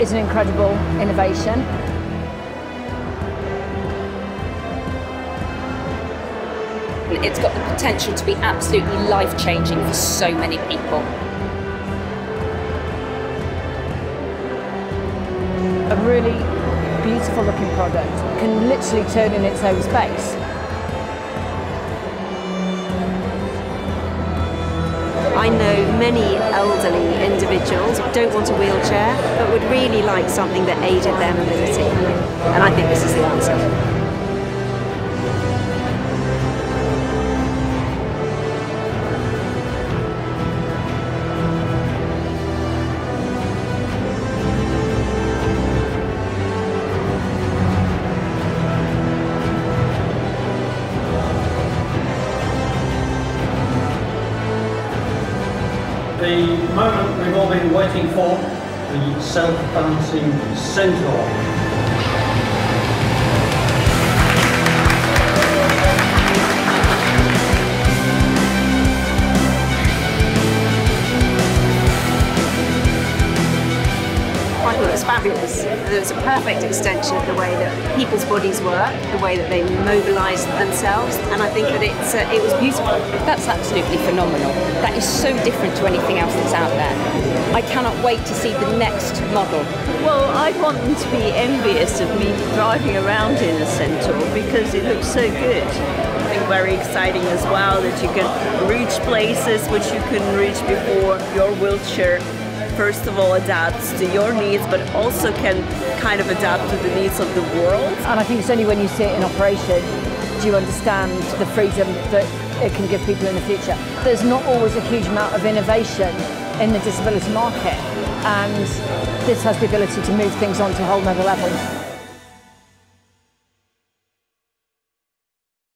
is an incredible innovation. It's got the potential to be absolutely life changing for so many people. A really beautiful looking product can literally turn in its own space. Know many elderly individuals don't want a wheelchair but would really like something that aided their mobility. And I think this is the answer. The moment we've all been waiting for, the self-balancing centaur. I thought it was fabulous. It was a perfect extension of the way that people's bodies work, the way that they mobilise themselves, and I think that it's uh, it was beautiful. That's absolutely phenomenal. That is so different to anything else that's out there. I cannot wait to see the next model. Well, I'd want them to be envious of me driving around in a Centaur because it looks so good. I think very exciting as well that you can reach places which you couldn't reach before. Your wheelchair first of all adapts to your needs, but also can kind of adapt to the needs of the world. And I think it's only when you see it in operation do you understand the freedom that it can give people in the future. There's not always a huge amount of innovation in the disability market, and this has the ability to move things on to a whole other level.